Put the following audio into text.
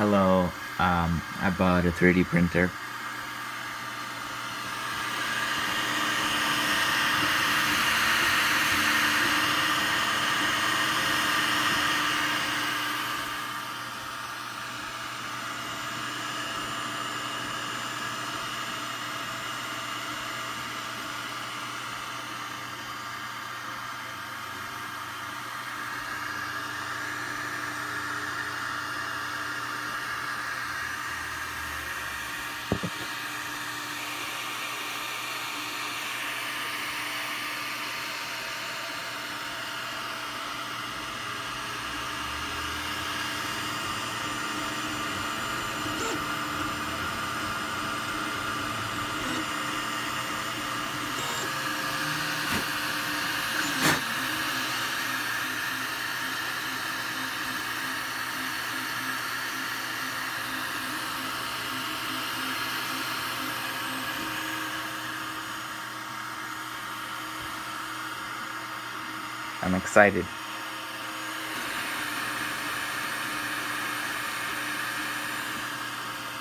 Hello, um, I bought a 3D printer. I'm excited.